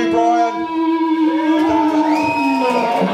you, Brian.